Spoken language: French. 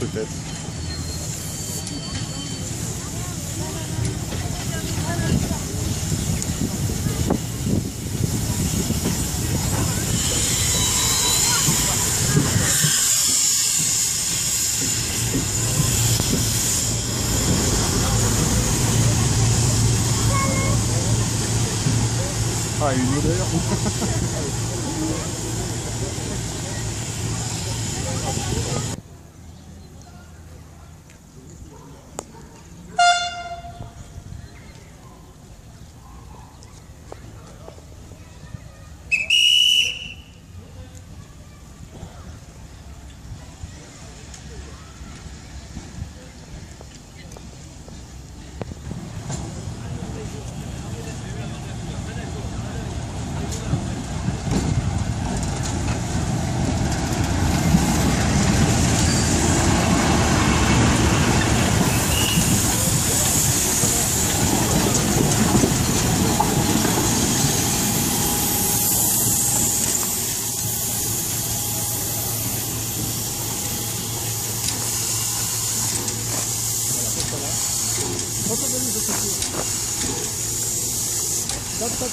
peut-être. Ah, une odeur だったっ